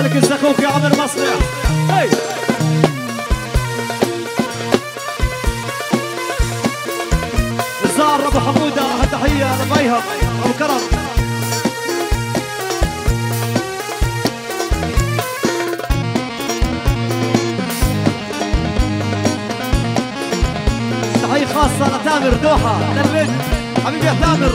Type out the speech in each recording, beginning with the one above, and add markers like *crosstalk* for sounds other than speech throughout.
ملك الزكوك يا عمر مصلح هي نزار أبو حموده تحية لبيهم أبو كرم. تحية خاصة لتامر دوحة. للبنت حبيبي يا تامر.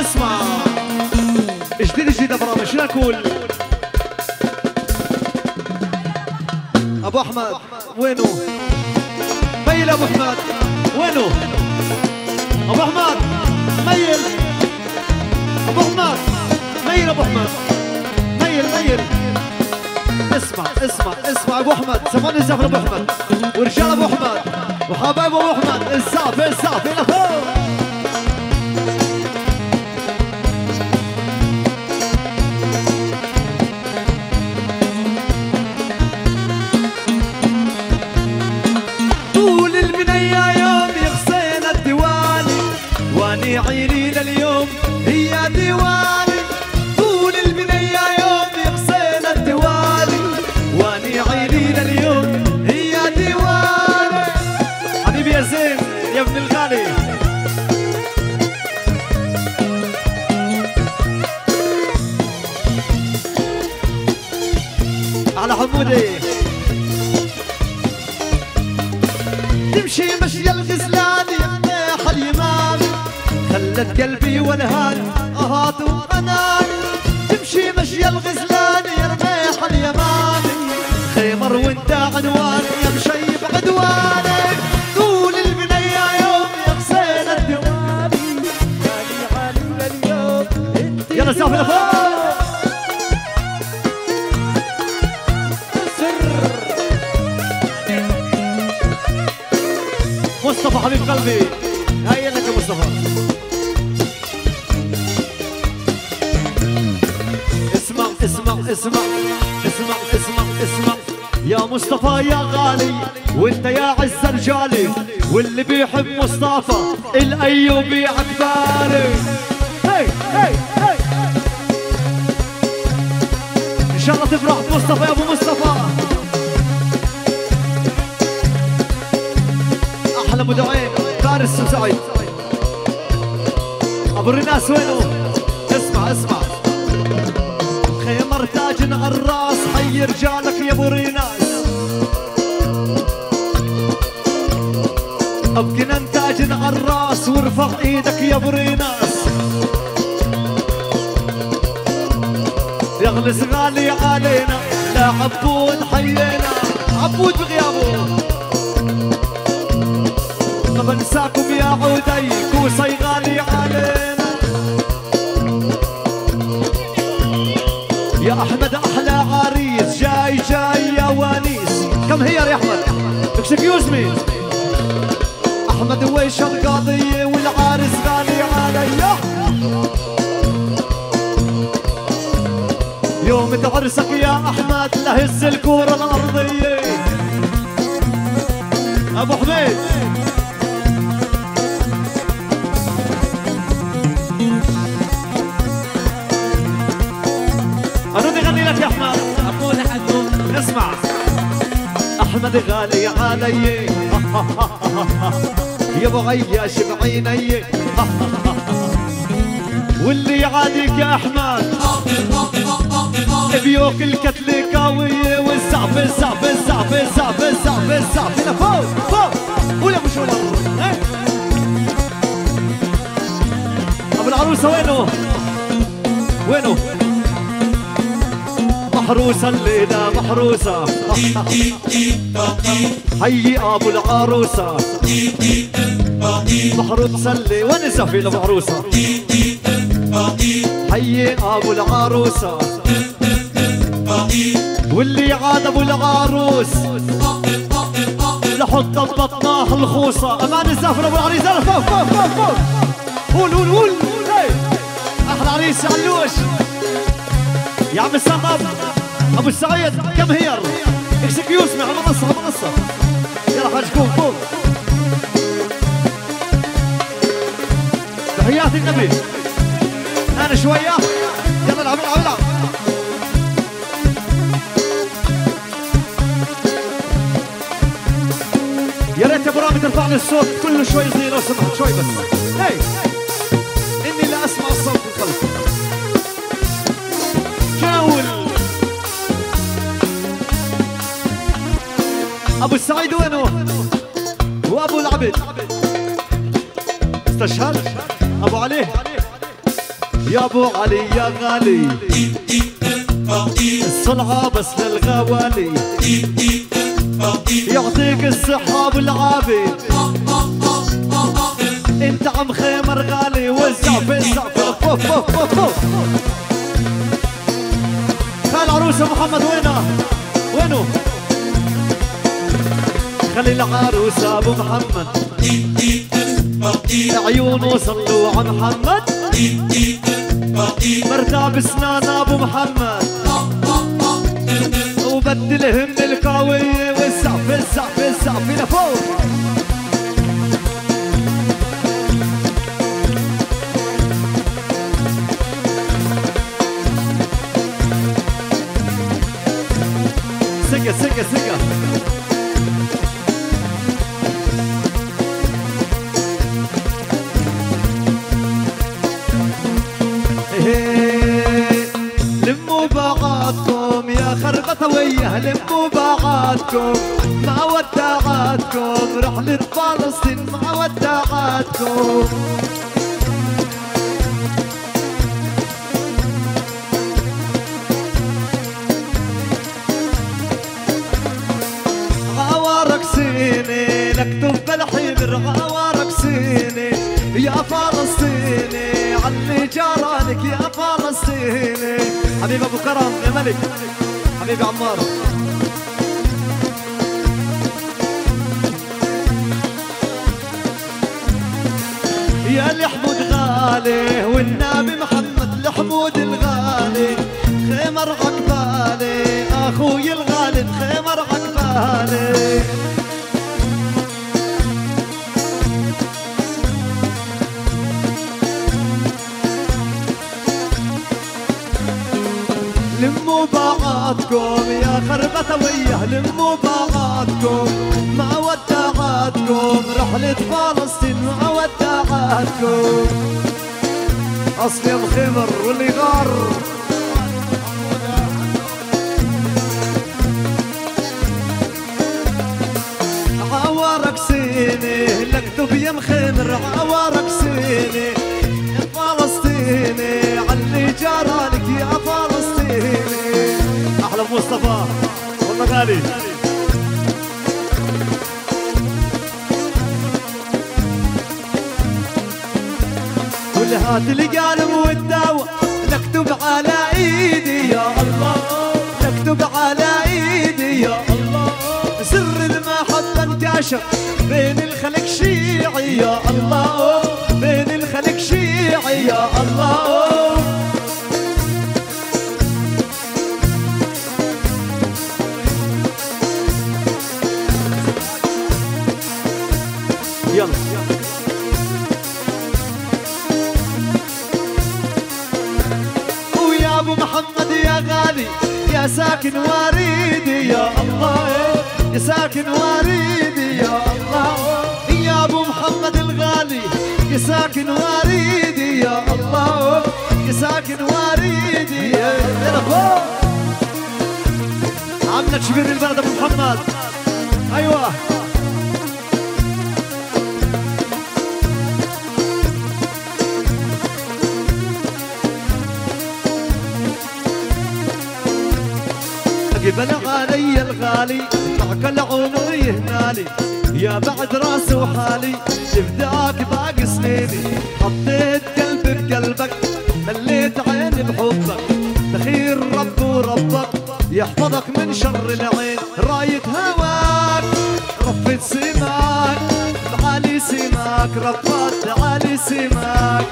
اسمع جديد جديد برامج. شنو نقول؟ أبو أحمد وينه؟ ميل أبو أحمد وينه؟ أبو أحمد ميل. أبو أحمد ميل أبو أحمد. ميل ميل. اسمع اسمع اسمع أبو أحمد. سمعني الزفر أبو أحمد. ورجال أبو أحمد وحبايب أبو أحمد. الزعف الزعف قلبي والهان اهات وانان تمشي مشي الغزلان يرميح اليمان خيمر وانت عنوان يا مشيب عدوانك طول البنية يوم يا حسين الدواني غالي غالي لليوم يلا سافر لفوق مصطفى حبيب قلبي. هيا لك يا مصطفى. اسمع اسمع اسمع اسمع. يا مصطفى يا غالي وانت يا عز رجالي واللي بيحب مصطفى الأيوبي عبالي هي هي هي. إن شاء الله تفرح مصطفى يا أبو مصطفى. أحلى دعيم فارس وسعيد. أبو الرناس وينه اسمع اسمع. حي رجالك يا ابو ريناس ابقنا تاج على الراس وارفع إيدك يا ابو ريناس يغلس غالي علينا. لا عبود حيينا. عبود بغيابه. ما بنساكم يا عودي كوسي غالي علينا. يا أحمد عريس جاي جاي يا ونيس كم هي يا احمد اكسكيوز مي احمد ويش القضية والعارس غالي علي يوم تعرسك يا أحمد لهز الكوره الارضيه أبو حميد. أرد أغني لك يا حقهم اسمع. أحمد غالي علي. *laughs* يا ابو غياش بعيني *laughs* واللي يعاديك يا أحمد. بيوك الكتليكاوية والزعف الزعف الزعف الزعف الزعف الزعف. هنا فوق فوق. قول يا أبو إيه؟ أبو العروسة وينه؟ وينه؟ محروسة الليلة محروسة. حي ابو العروسة. محروسة اللي ابو عروسة حي ابو العروسة. واللي عاد أبو العروس. لحط بطناه الخوصة. أمان الزفر أبو العريس. فوق فوق فوق فوق قول قول قول. هي. أحلى عريس علوش. يا عم السقف. أبو السعيد كم هير اكسكيوز مع المنصة المنصة. يلا حاج فوق فوق تحياتي النبي أنا شوية. يلا العب العب العب. يا ريت يا أبو رامي ترفع لي الصوت كله شوي صغير لو سمحت شوي بس. هي إني لا أسمع الصوت. أبو السعيد وينه؟ وابو العبد. استشهد. أبو علي. يا أبو علي يا غالي. الصلعة بس للغوالي. يعطيك الصحة والعافية انت عم خيمر غالي وزع السقف فوق فوق فوق فوق خال عروسة محمد وينه وينه؟ خلي العروسة ابو محمد. عيونه صلوا على محمد. مرتاب اسنان أبو محمد. وبدلهم القوية والسقف السقف السقف لفوق سقة سقة سقة. بعضكم يا خربة وياه لموا بعضكم مع وداعاتكم رحلة فلسطين مع وداعاتكم عوارك سيني نكتب بالحبر عوارك سيني. يا فلسطيني علي جارانك يا فلسطيني. حبيب أبو كرم يا ملك. حبيبي عمار. يا الحمود غالي وياه لموا بعضكم مع وداعاتكم رحلة فلسطين مع وداعاتكم. أصل يا مخمر واللي غار. عوارك سيني لكتب يا مخمر عوارك سيني. فلسطيني علي جارانك يا فلسطيني. أحلى مصطفى. والله غالي والهات القلم والدواء نكتب على إيدي يا الله. نكتب على إيدي يا الله. سر المحبة انتشر بين الخلق شيعي يا الله. بين الخلق شيعي يا الله. ساكن وريدي يا الله يا ساكن وريدي يا الله. يا أبو محمد الغالي يا ساكن وريدي يا الله. يا ساكن وريدي يا فوق عمنا شبير البلد أبو محمد. أيوه. قبل علي الغالي. معك العون يهنالي يا بعد راسي وحالي. تفداك باقي سنيني. حطيت قلبي بقلبك. مليت عيني بحبك. تخير رب وربك. يحفظك من شر العين. راية هواك. رفت سماك. بعلي سماك. رفات بعلي سماك.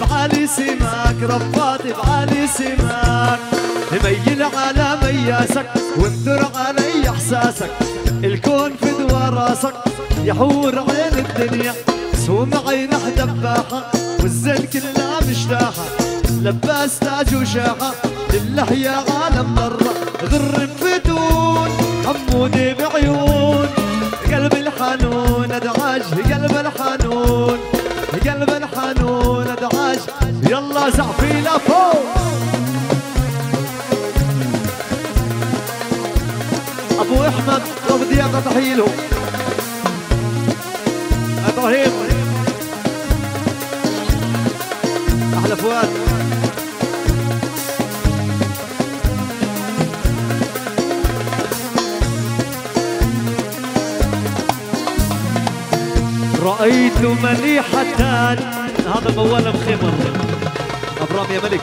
بعلي سماك. رفات بعلي سماك. ميل على مياسك ومدر علي إحساسك. الكون في دوار راسك يحور عين الدنيا. سوم عينه دباحة والزين كلها مشتاحة. لباس تاج وشاحة لله يا عالم مرة غر بدون حمودي بعيون. قلب الحنون أدعاج قلب الحنون. قلب الحنون أدعاج. يلا زعفي لفوق. أبو أحمد وبدي اعطي تحيه له إبراهيم. أحلى فؤاد. رأيت مليحة هذا موال مخيمر أبرام يا ملك.